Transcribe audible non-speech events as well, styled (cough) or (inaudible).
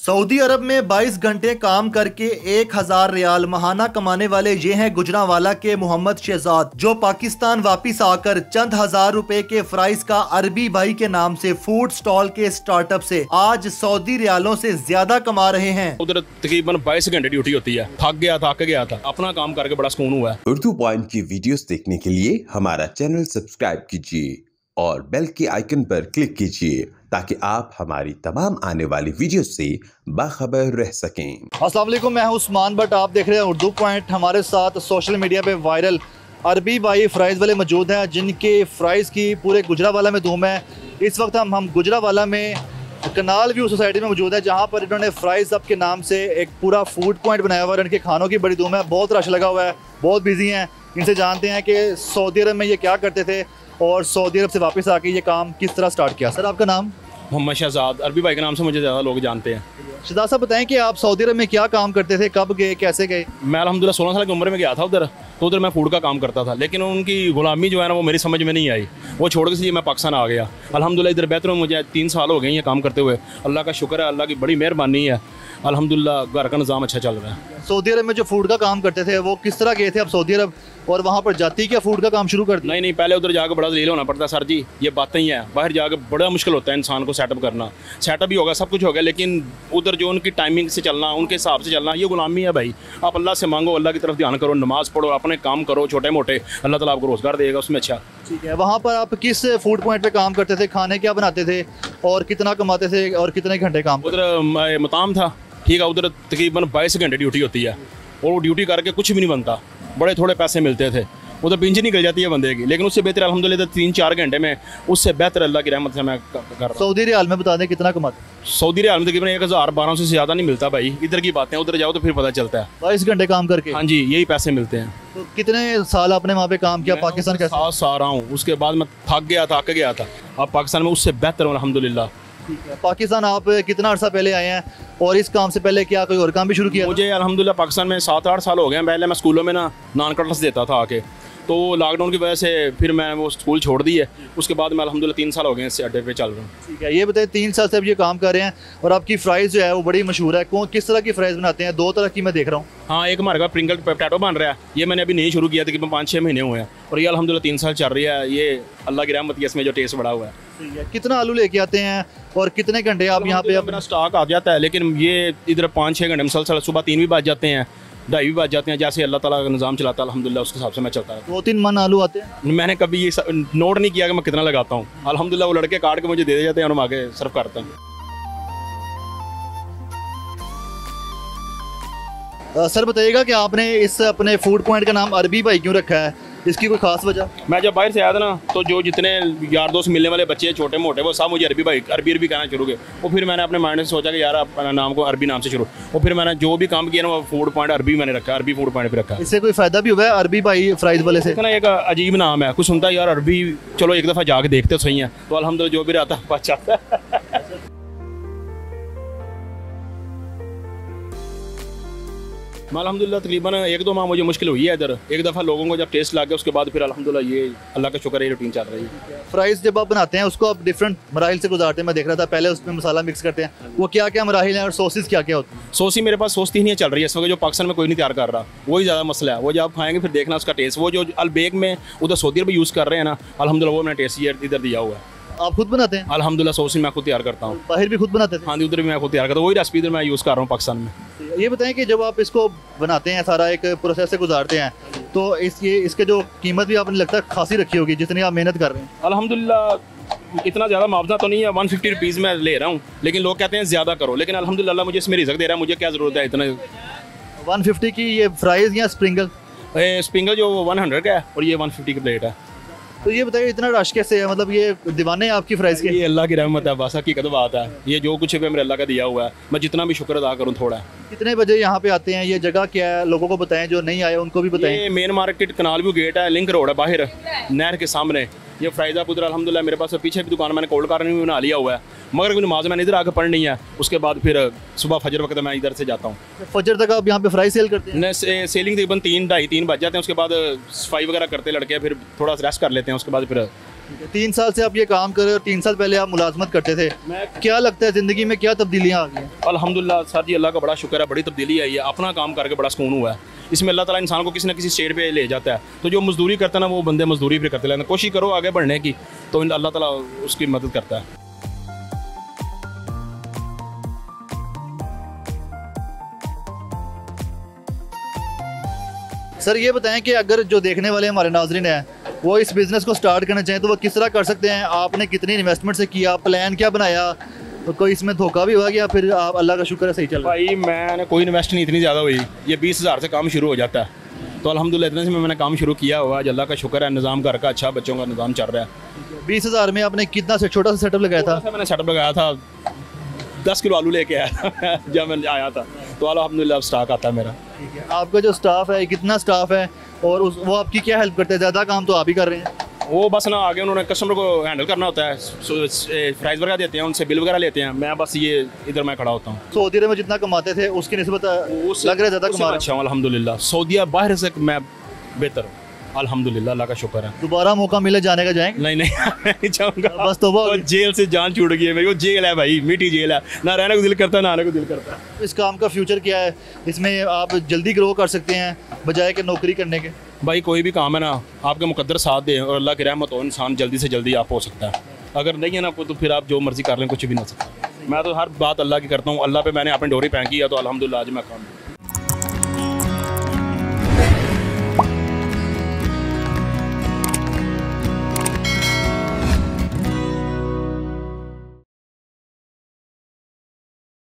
Saudi अरब में 22 घंटे काम करके एक हज़ार रियाल महाना कमाने वाले ये हैं गुजरावाला के मोहम्मद शहजाद जो पाकिस्तान वापस आकर चंद हज़ार रुपए के फ्राइज का अरबी भाई के नाम से फ़ूड स्टॉल के स्टार्टअप से आज सऊदी रियालों से ज़्यादा कमा रहे हैं। उधर तकरीबन बाईस घंटे ड्यूटी होती है। थक गया थक गया था। अपना काम करके बड़ा सुकून हुआ है। उर्दू पॉइंट की वीडियोस देखने के लिए हमारा चैनल सब्सक्राइब कीजिए और बेल के आइकन पर क्लिक कीजिए। ताकि आप हमारी तमाम आने वाली वीडियो से बाखबर रह सकें। वालेकुम मैं उस्मान बट आप देख रहे हैं उर्दू पॉइंट। हमारे साथ सोशल मीडिया पे वायरल अरबी भाई फ्राइज़ वाले मौजूद हैं, जिनके फ्राइज़ की पूरे गुजरावाला में धूम है। इस वक्त हम हम गुजरावाला में कनाल व्यू सोसाइटी में मौजूद है, जहाँ पर इन्होंने फ्राइज़ अब के नाम से एक पूरा फ़ूड पॉइंट बनाया हुआ है इनके खानों की बड़ी धूम है। बहुत रश लगा हुआ है, बहुत बिज़ी हैं। इनसे जानते हैं कि सऊदी अरब में ये क्या करते थे और सऊदी अरब से वापस आके ये काम किस तरह स्टार्ट किया। सर, आपका नाम? मोहम्मद शहजाद। अरबी भाई के नाम से मुझे ज़्यादा लोग जानते हैं। शहजाद साहब बताएँ कि आप सऊदी अरब में क्या काम करते थे कब गए कैसे गए? मैं अलहमदिल्ला सोलह साल की उम्र में गया था उधर तो उधर मैं फ़ूड का काम करता था। लेकिन उनकी गुलामी जो है ना वो मेरी समझ में नहीं आई। वो छोड़ के इसलिए मैं पाकिस्तान आ गया। अलहमदिल्ला इधर बेहतर मुझे तीन साल हो गए हैं काम करते हुए। अल्लाह का शुक्र है अल्लाह की बड़ी मेहरबानी है। अलहमदिल्ला घर का निज़ाम अच्छा चल रहा है। सऊदी अरब में जो फ़ूड का काम करते थे वो किस तरह गए थे आप सऊदी अरब? और वहाँ पर जाती क्या फ़ूड का काम शुरू कर नहीं नहीं पहले उधर जाकर बड़ा दलील होना पड़ता है सर जी ये बातें ही हैं। बाहर जाकर बड़ा मुश्किल होता है इंसान को सेटअप करना। सेटअप भी होगा सब कुछ होगा लेकिन उधर जो उनकी टाइमिंग से चलना उनके हिसाब से चलना ये गुलामी है भाई। आप अल्लाह से मांगो अल्लाह की तरफ़ ध्यान करो नमाज़ पढ़ो अपने काम करो छोटे मोटे अल्लाह ताला आपको रोज़गार देगा उसमें अच्छा। ठीक है वहाँ पर आप किस फ़ूड पॉइंट पे काम करते थे? खाने क्या बनाते थे? और कितना कमाते थे? और कितने घंटे काम उधर मताम था। ठीक है उधर तकरीबन बाईस घंटे ड्यूटी होती है। और वो ड्यूटी करके कुछ भी नहीं बनता। बड़े थोड़े पैसे मिलते थे। उधर पेंशन निकल जाती है बंदे की। लेकिन उससे बेहतर अलहमदिल्ला तीन चार घंटे में उससे बेहतर अल्लाह की रहमत से मैं कर सऊदी रियाल में बता दें कितना कमाते सऊदी रियाल में तकरीबन एक हज़ार बारह सौ से ज़्यादा नहीं मिलता भाई। इधर की बातें उधर जाओ तो फिर पता चलता है। बाईस घंटे काम करके? हाँ जी यही पैसे मिलते हैं। तो कितने साल आपने वहाँ पे काम किया? पाकिस्तान कैसे? सात साल रहा हूँ। उसके बाद मैं थक गया था थक गया था। अब पाकिस्तान में उससे बेहतर हूँ अलहमदिल्ला ठीक है। पाकिस्तान आप कितना अर्सा पहले आए हैं और इस काम से पहले क्या कोई और काम भी शुरू किया मुझे अलहमदिल्ला पाकिस्तान में सात आठ साल हो गए हैं। पहले मैं स्कूलों में ना नान कटलस देता था आके। तो लॉकडाउन की वजह से फिर मैं वो स्कूल छोड़ दी है उसके बाद मैं अलहमदिल्ला तीन साल हो गए इस अड्डे पे चल रहा हूँ। ठीक है ये बताइए तीन साल से अब ये काम कर रहे हैं और आपकी फ्राइज़ जो है वो बड़ी मशहूर है। कौन किस तरह की फ्राइज़ बनाते हैं? दो तरह की मैं देख रहा हूँ। हाँ एक हमारे पास प्रिंकल पोटैटो बन रहा है। ये मैंने अभी नहीं शुरू किया तकरीबन पाँच छः महीने हुए हैं। और ये अलहमदिल्ला तीन साल चल रही है। ये अल्लाह की रहमत की इसमें जो टेस्ट बढ़ा हुआ है। है। कितना आलू लेके आते हैं और कितने घंटे आप यहाँ पे अपना स्टॉक आ जाता है लेकिन ये इधर पाँच छः घंटे मुसलसल सुबह तीन भी बज जाते हैं ढाई भी बज जाते हैं जैसे अल्लाह ताला का निज़ाम चलाता है अलहमदिल्ला उसके हिसाब से मैं चलता रहता दो तीन मन आलू आते हैं? मैंने कभी ये नोट नहीं किया कि मैं कितना लगाता हूँ। अलहमदिल्ला वो लड़के काट के मुझे दे जाते हैं और हम आगे सर्व करते हैं। सर बताइएगा कि आपने इस अपने फ़ूड पॉइंट का नाम अरबी भाई क्यों रखा है? इसकी कोई खास वजह? मैं जब बाहर से आया था ना तो जो जितने यार दोस्त मिलने वाले बच्चे छोटे मोटे वो सब मुझे अरबी भाई अरबी अरबी कहना शुरू किए वो फिर मैंने अपने माइंड से सोचा कि यार अपना नाम को अरबी नाम से शुरू और फिर मैंने जो भी काम किया ना वो फ़ूड पॉइंट अरबी मैंने रखा अरबी फ़ूड पॉइंट पे रखा। इससे कोई फ़ायदा भी हुआ है अरबी भाई फ्राइज वाले से? ना एक अजीब नाम है। कुछ सुनता है यार अरबी चलो एक दफ़ा जाके देखते सही है। तो अलहमदिल्ला जो भी रहता है। मैं अलहमदिल्ला तकरीबन एक दो माह मुझे मुश्किल हुई है इधर। एक दफ़ा लोगों को जब टेस्ट लग गया उसके बाद फिर अलहमदिल्ला ये अल्लाह का शुक्र है ये रूटीन चल रही है। फ्राइज जब आप बनाते हैं उसको आप डिफरेंट मराइल से गुजारते हैं। मैं देख रहा था पहले उसमें मसाला मिक्स करते हैं। वो क्या क्या मराइल हैं और सॉसेस क्या क्या होते हैं? सोसी मेरे पास सोचती नहीं चल रही है। इस वक्त जो पाकिस्तान में कोई नहीं तैयार कर रहा। वही ज़्यादा मसला है। वो जब आप खाएँगे फिर देखना उसका टेस्ट वो जो अलबेग में उधर सऊदी अरब यूज़ कर रहे हैं ना अलहमदिल्ला वो मैंने टेस्ट इधर दिया हुआ है। आप खुद बनाते हैं? अलहमदिल्ला सोसी मैं खुद तैयार करता हूँ। बाहर भी खुद बनाते हाँ जी उधर भी मैं खुद तैयार करता हूँ। वही रेसिपी इधर मैं यूज़ कर रहा हूँ पाकिस्तान में। ये बताएँ कि जब आप इसको बनाते हैं सारा एक प्रोसेस से गुजारते हैं तो इस ये इसके जो कीमत भी आपने लगता है खासी रखी होगी जितनी आप मेहनत कर रहे हैं? अल्हम्दुलिल्लाह इतना ज़्यादा मुआवजा तो नहीं है वन फिफ्टी रुपीज़ मैं ले रहा हूँ लेकिन लोग कहते हैं ज़्यादा करो लेकिन अल्हम्दुलिल्लाह मुझे इसमें रिजक दे रहा है मुझे क्या ज़रूरत है इतना? 150 की ये फ्राइज या स्प्रिंगल स्पिंगल जो वन हंड्रेड का है और ये वन फिफ्टी की प्लेट है। तो ये बताइए इतना रश कैसे है? मतलब ये दीवाने हैं आपकी फ्राइज के? ये अल्लाह की रहमत है बस हकीकत आता है। ये जो कुछ भी मेरे अल्लाह का दिया हुआ है मैं जितना भी शुक्र अदा करूँ थोड़ा। कितने बजे यहाँ पे आते हैं? ये जगह क्या है? लोगों को बताएँ जो नहीं आए उनको भी बताएँ। ये main market canal view gate है लिंक रोड है बाहर नहर के सामने। ये फ्राइज़ा पुत्र अलहमदिल्ला मेरे पास पीछे भी दुकान मैंने कोल्ड कार्न भी बना लिया हुआ है। मगर कोई नमाज़ मैंने इधर आकर पढ़नी है उसके बाद फिर सुबह फजर वक्त मैं इधर से जाता हूँ। फजर तक आप यहाँ पे फ्राई सेल करते हैं? से, सेलिंग तकरीबन तीन ढाई तीन बज जाते हैं उसके बाद सफ़ाई वगैरह करते लड़के फिर थोड़ा सा रेस्ट कर लेते हैं उसके बाद फिर तीन साल से आप ये काम कर रहे हो तीन साल पहले आप मुलाजमत करते थे। क्या लगता है ज़िंदगी में क्या तब्दीलियाँ आ गई अल्हम्दुलिल्लाह सर जी अल्लाह का बड़ा शुक्र है बड़ी तब्दीली आई है अपना काम करके बड़ा सुकून हुआ है। इसमें अल्लाह ताला इंसान को किसी ना किसी स्टेट पे ले जाता है। तो जो मजदूरी करता है ना वो बंदे मजदूरी फिर करते रहते हैं कोशिश करो आगे बढ़ने की तो अल्लाह ताला उसकी मदद करता है। सर ये बताएँ कि अगर जो देखने वाले हमारे नाजरन हैं वो इस बिज़नेस को स्टार्ट करना चाहें तो वो किस तरह कर सकते हैं? आपने कितनी इन्वेस्टमेंट से किया प्लान क्या बनाया? तो कोई इसमें धोखा भी हुआ या फिर आप अल्लाह का शुक्र है सही चल रहा है? भाई मैंने कोई इन्वेस्ट नहीं इतनी ज़्यादा हुई। ये बीस हज़ार से काम शुरू हो जाता है। तो अल्हम्दुलिल्लाह इतने से मैंने काम शुरू किया हुआ आज अल्लाह का शुक्र है निज़ाम घर का अच्छा बच्चों का निज़ाम चल रहा है। बीस हज़ार में आपने कितना से छोटा सा सेटअप लगाया था? मैंने सेटअप लगाया था। दस किलो आलू लेके आया था (laughs) जब मैं आया था। तो अल्हम्दुलिल्लाह अब स्टॉक आता है मेरा। ठीक है। आपका जो स्टाफ है कितना स्टाफ है और उस वो आपकी क्या हेल्प करते हैं? ज़्यादा काम तो आप ही कर रहे हैं। वो बस ना आगे उन्होंने कस्टमर को हैंडल करना होता है। प्राइस वगैरह देते हैं उनसे बिल वगैरह लेते हैं। मैं बस ये इधर मैं खड़ा होता हूँ। सऊदी अरब में जितना कमाते थे उसकी नस्बत लग रहा है ज़्यादा कमा अच्छा हूँ अलहमदिल्ला सऊदीया बाहर से मैं बेहतर हूँ। अल्हम्दुलिल्लाह अल्लाह का शुक्र है। दोबारा मौका मिले जाने का जाएँगे? नहीं नहीं (laughs) नहीं चाहूँगा। बस वो जेल से जान छूट गई है मेरी। वो जेल है भाई मीठी जेल है। ना रहने को दिल करता है ना आने को दिल करता। है इस काम का फ्यूचर क्या है? इसमें आप जल्दी ग्रो कर सकते हैं बजाय कि नौकरी करने के। भाई कोई भी काम है ना आपके मुकद्दर साथ दे और अल्लाह की रहमत हो इंसान जल्दी से जल्दी आप हो सकता है। अगर नहीं है ना तो फिर आप जो मर्ज़ी कर लें कुछ भी ना सकता। मैं तो हर बात अल्लाह की करता हूँ। अल्लाह पे मैंने अपनी डोरी फेंकी है तो अल्हम्दुलिल्लाह आज मैं काम